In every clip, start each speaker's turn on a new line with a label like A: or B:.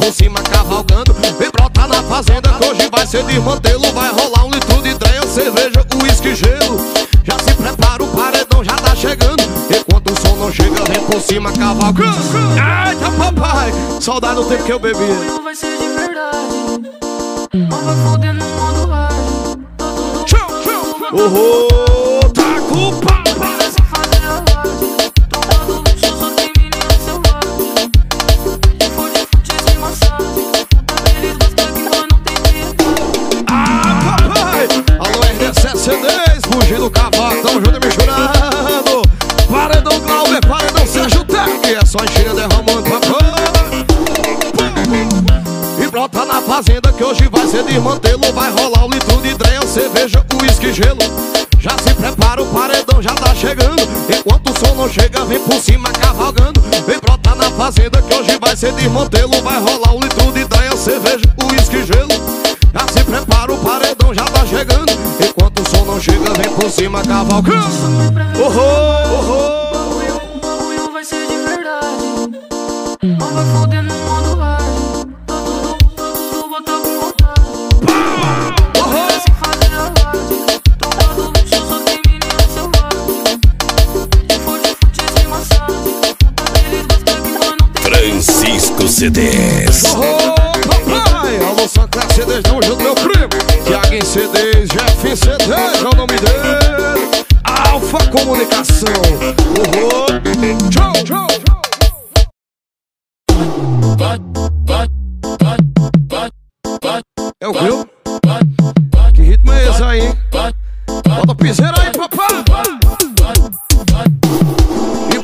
A: por cima cavalgando. Vem brotar na fazenda que hoje vai ser desmantelo. Vai rolar um litro de ideia, cerveja, uísque, gelo. Já se prepara, o paredão já tá chegando. Enquanto o som não chega, vem por cima cavalgando. Eita, papai, saudade do tempo que eu bebia.
B: vai ser de verdade. Não vai foder no mundo vai.
A: Oh, tá com
B: que
A: hoje vai ser desmantelo. Vai rolar um litro de dreia, cerveja, uísque, gelo. Já se prepara, o paredão já tá chegando. Enquanto o som não chega, vem por cima cavalgando. Vem brotar na fazenda que hoje vai ser desmantelo. Vai rolar um litro de dreia, cerveja, uísque, gelo. Já se prepara, o paredão já tá chegando. Enquanto o som não chega, vem por cima cavalgando. Oh, oh, oh.
B: O bagulho vai ser de verdade. Não vai foder no mundo
C: Francisco CDs.
A: Oh, papai! Alô, Santa CDs, tamo junto, meu primo. Em CDs, Jeff em CDs, é o nome dele. Alfa Comunicação. Oh, oh.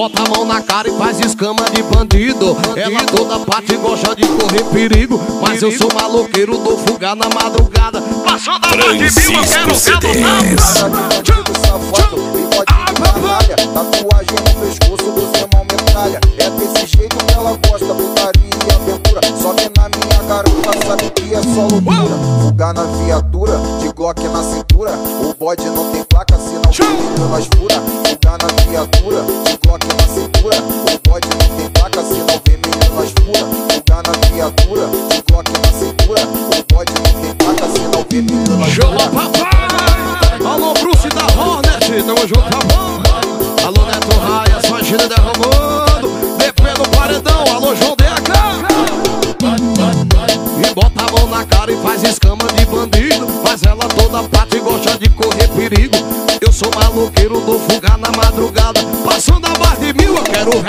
A: Bota a mão na cara e faz escama de bandido. Ela toda parte gosta de correr perigo. Mas eu sou maloqueiro, dou fuga na madrugada. Passando a parte de mil, eu quero
D: bigode de canalha Tatuagem no pescoço do irmão metralha É desse jeito que ela gosta, putaria e aventura Só que na minha garota sabe que é só loucura Fugar na viatura, de glock na cintura O bode não tem placa, senão o nós fura Fugar na viatura,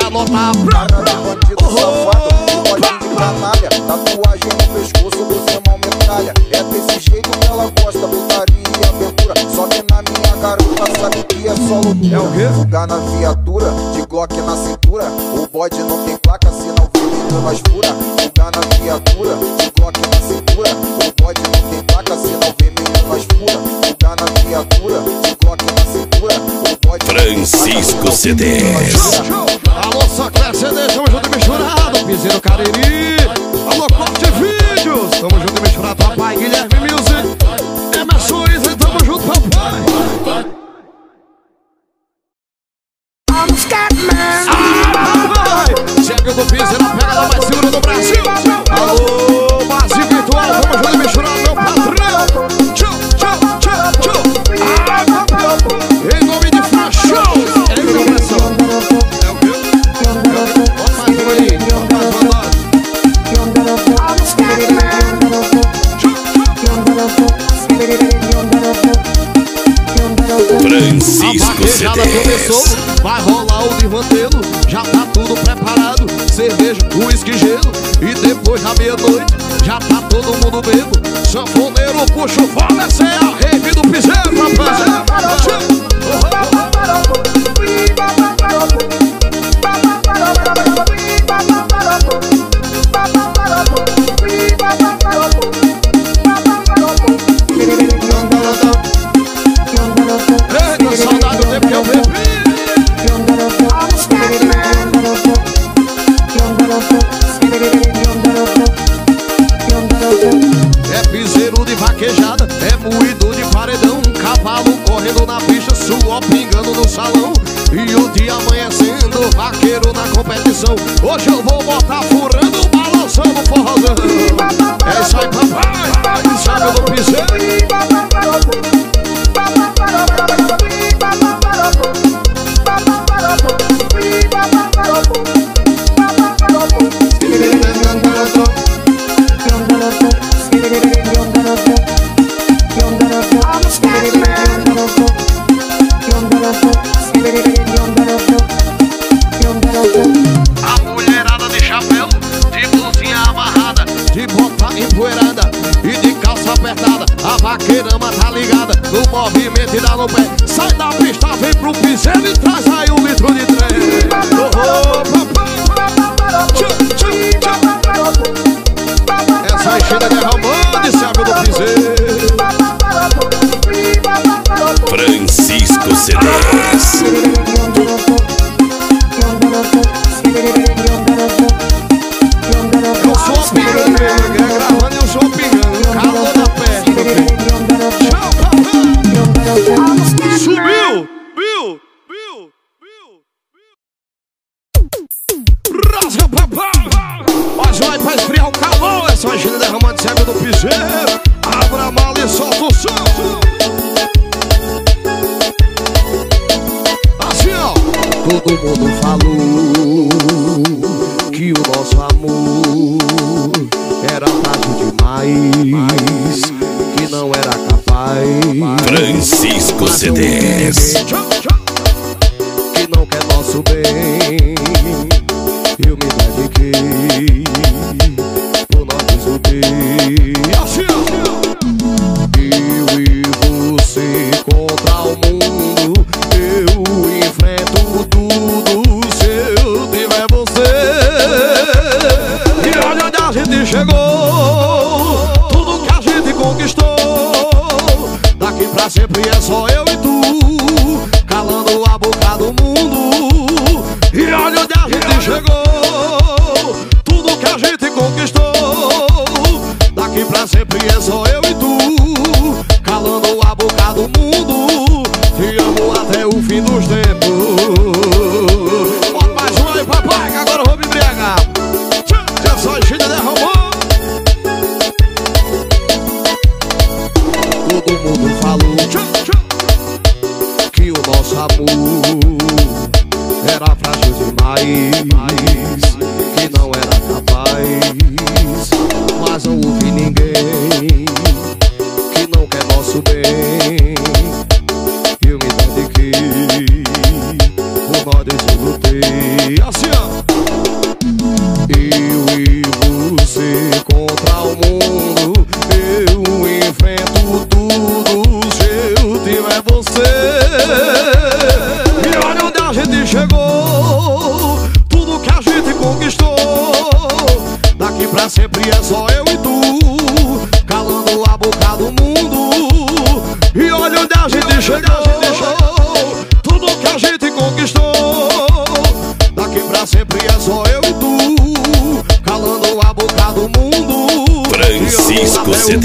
A: mil, eu quero reanotar.
D: Cara de bandido safado, bigode de canalha Tatuagem no pescoço do irmão metralha É desse jeito que ela gosta, putaria e aventura. Só que na minha garota sabe que é só loucura.
A: É o quê?
D: Fugar na viatura, de glock na cintura. O bode não tem placa, senão vermelho nós fura. Fugar na viatura, de glock na cintura. O bode não tem placa, senão vermelho nós fura. Fugar na viatura, de glock na cintura. O bode não tem placa,
C: Francisco
D: senão
A: Alô, Sacré CD, tamo junto e misturado. Piseiro Cariri. Alô, Corte Vídeos. Tamo junto e misturado. Papai Guilherme Music. Emerson Isa, tamo junto, papai. Ah, papai. Chega do Piseiro, a pegada mais segura do Brasil. Alô, movimento e Todo mundo falou que o nosso amor era frágil demais, que não era capaz.
C: Francisco CDs.
A: Sempre é só eu e tu. Calando a boca do mundo. Te amo até o fim dos tempos. A gente chegou. Tudo que a gente conquistou. Daqui pra sempre é só eu e tu. Calando a boca do mundo. E olha onde a gente chegou. Tudo que a gente conquistou. Daqui pra sempre é só eu e tu. Calando a boca do mundo.
C: Francisco
A: Te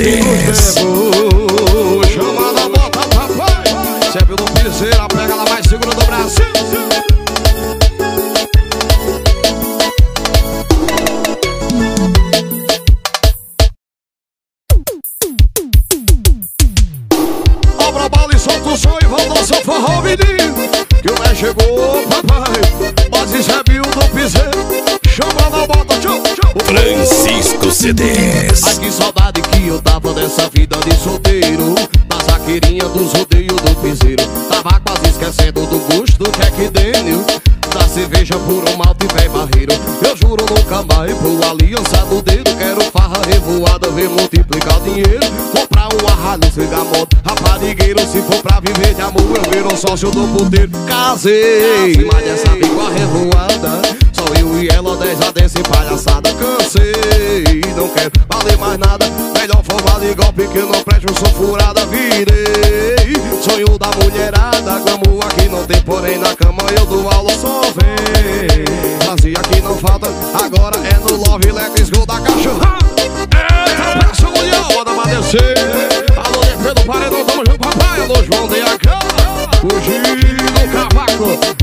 A: dessa vida de solteiro Na zaqueirinha dos rodeios do piseiro. Tava quase esquecendo do gosto é que deu Da cerveja por um malte bem barreiro. Eu juro nunca mais pro aliança do dedo. Quero farra revoada, ver multiplicar dinheiro. Comprar um arralho, cigar moto Raparigueiro, se for pra viver de amor Eu viro sócio do puteiro. Casei, mas dessa bigua revoada só eu e ela, dez a dessa em palhaçada. Cansei, não quero valer mais nada De golpe que eu não presto, sou furada Virei, sonho da mulherada Glamour aqui não tem, porém na cama eu dou aula Só vem, vazia que não falta Agora é no Love Let's Go da cachorra Eita, pressa mulher, bota pra descer. Alô, DP do Paredão, tamo junto, papai. Alô, João DH Fugindo, Cavaco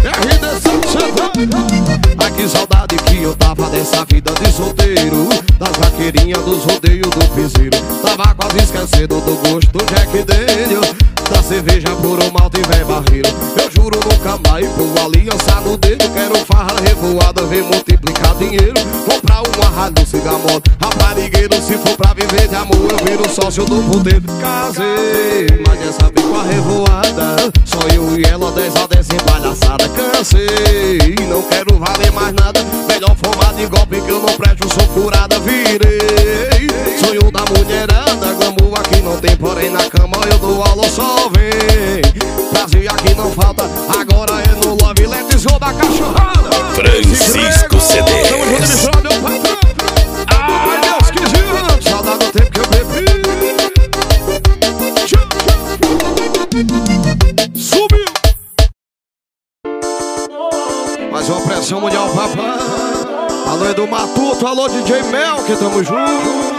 A: do gosto do Jack Daniel Da cerveja um malte vem barreiro Eu juro nunca mais pôr aliança no dedo Quero farra revoada, ver multiplicar dinheiro. Comprar uma rádio, cigamoto, raparigueiro Se for pra viver de amor, eu viro sócio do puteiro Casei, mas essa a revoada Só eu e ela, 10 a 10 em palhaçada Cansei, não quero valer mais nada Melhor formar de golpe que eu não presto, tem, porém na cama eu dou aula, só vem. Prazer aqui não falta, agora é no Love Let's Go da cachorrada.
C: Francisco
A: patrão Ai, Deus, que gigante Saudade do tempo que eu bebi. Subiu. Mais uma pressão mundial, papai. Alô, Edu Matuto, alô, DJ Mel, que tamo junto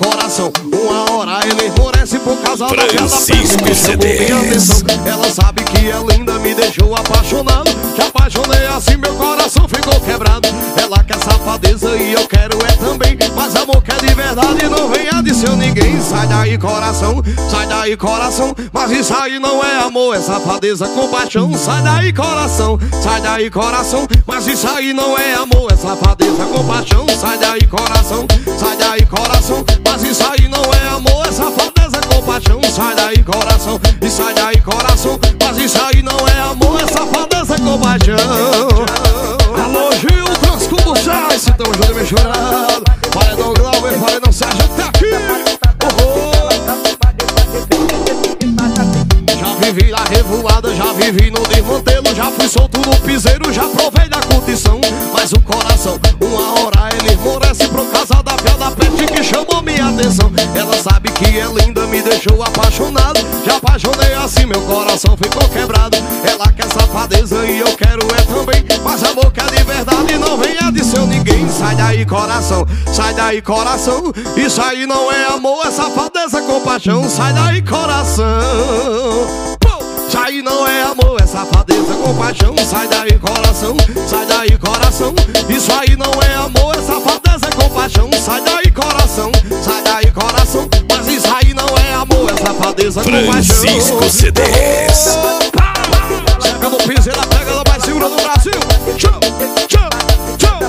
A: coração, esmorece por causa da piada
C: Francisco
A: que chamou minha
C: CDs.
A: atenção. Ela sabe que é linda, me deixou apaixonado. Já apaixonei assim, meu coração ficou quebrado. Ela quer safadeza e eu quero é também. Mas amor quer de verdade, não venha de seu ninguém. Sai daí coração, sai daí coração. Mas isso aí não é amor, é safadeza com paixão. Sai daí coração, sai daí coração. Mas isso aí não é amor, é safadeza com paixão. Sai daí coração, sai daí coração. Mas isso aí não é amor, é safadeza com Sai daí coração, e sai daí coração. Mas isso aí não é amor, é safadeza com paixão. Alô Gil, Transcubo Sais, tamo junto e misturado Paredão Glauber, Paredão Sérgio, tá aqui. Já vivi a revoada, já vivi no desmantelo Já fui solto no piseiro, já provei apaixonei assim, meu coração ficou quebrado. Ela quer safadeza e eu quero é também. Mas amor quer de verdade, não venha de seu ninguém. Sai daí coração, sai daí coração. Isso aí não é amor, é safadeza com paixão Sai daí coração! Isso aí não é amor, é safadeza com paixão Sai daí coração, sai daí coração. Isso aí não é amor, é safadeza com paixão Sai daí coração, sai daí coração safadeza com paixão
C: Francisco CDs.
A: Chega no piso, ela pega, ela vai segura no Brasil. Tchau, tchau, tchau.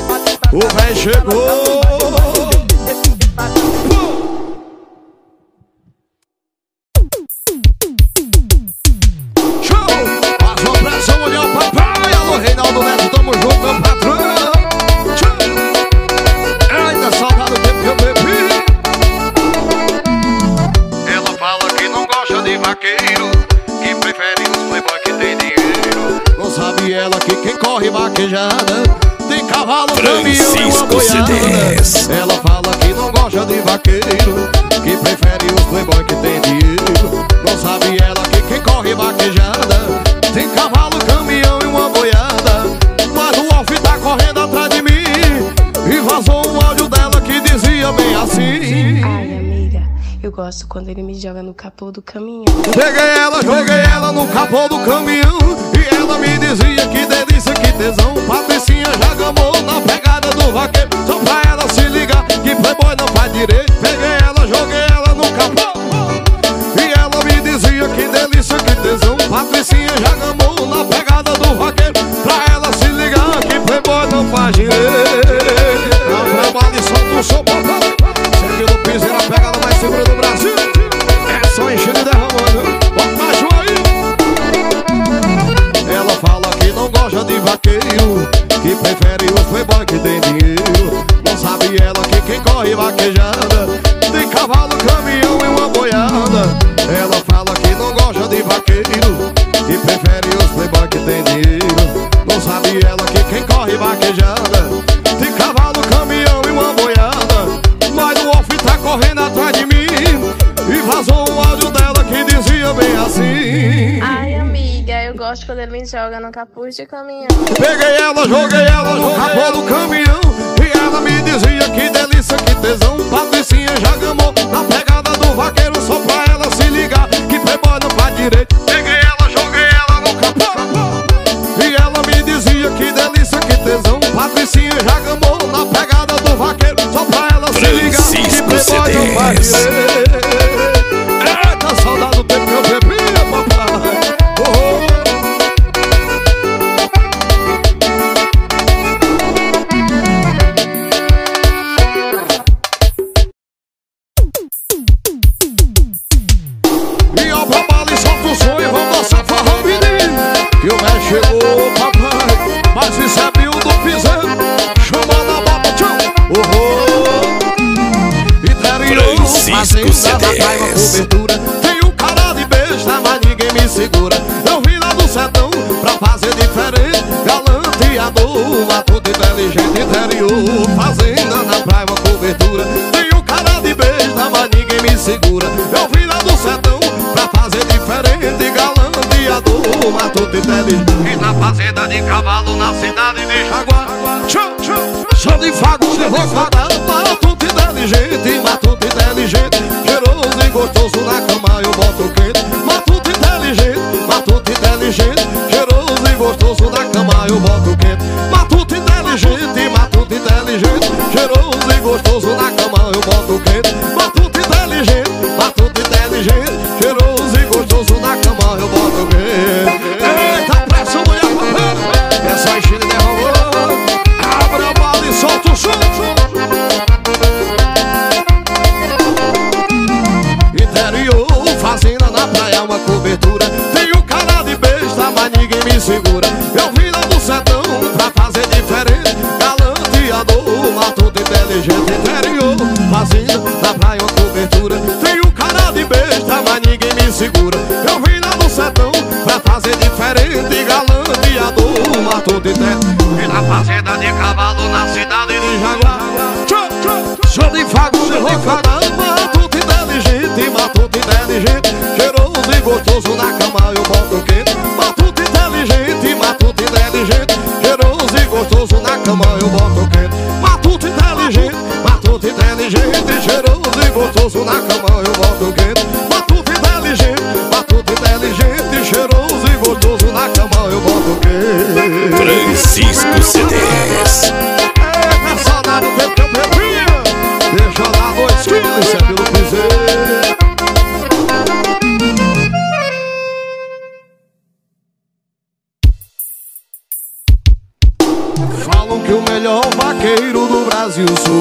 A: O véi chegou
C: Francisco CDs.
A: Ela fala que não gosta de vaqueiro Que prefere os playboy que tem dinheiro Não sabe ela que quem corre vaquejada Tem cavalo, caminhão e uma boiada Mas o Wolf tá correndo atrás de mim E vazou um áudio dela que dizia bem assim
E: Ai, amiga, eu gosto quando ele me joga no capô do caminhão.
A: Peguei ela, joguei ela no capô do caminhão E ela me dizia que
E: joga no capuz de caminhão.
A: Peguei ela, joguei ela no capô do caminhão E na fazenda de cavalo, na cidade de Jaguar. Show de fago, de rosada, Brasil sou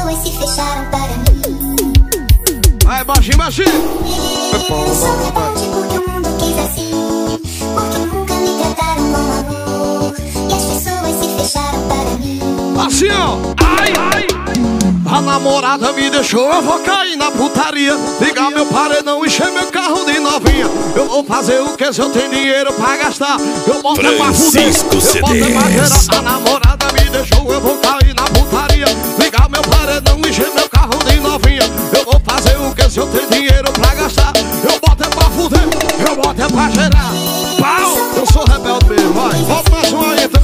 F: pessoas se fecharam para mim.
A: Vai, baixinho, baixinho.
F: Eu sou rebelde porque o mundo quis assim. Porque nunca me trataram com amor. E as pessoas se fecharam para mim.
A: Assim. Ai, ai. A namorada me deixou, eu vou cair na putaria Ligar meu paredão, encher meu carro de novinha Eu vou fazer o que se eu tenho dinheiro pra gastar Eu boto pra fuder, eu boto pra gerar A namorada me deixou, eu vou cair eu tenho dinheiro pra gastar Eu boto é pra fuder, eu boto é pra gerar. Pau, eu sou rebelde mesmo, vai Vamos mais uma aí, então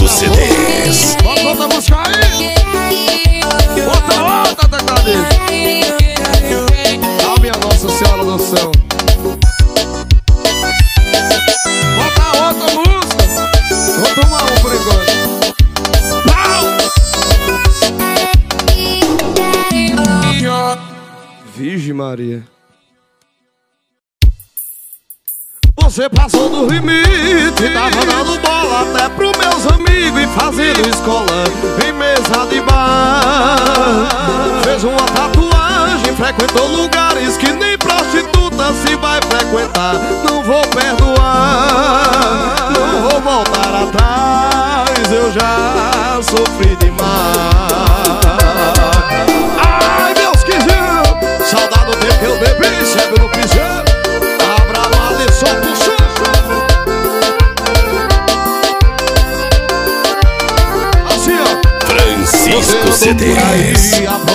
A: Bota outra música aí. Bota outra, Tecla dele. Minha Nossa Senhora do Céu. Bota outra música. Vou tomar um por. Pau! Virgem Maria. Você passou do limite, tava dando bom fazendo escola em mesa de bar. Fez uma tatuagem, frequentou lugares que nem prostituta se vai frequentar. Não vou perdoar, não vou voltar atrás, eu já Mercedes.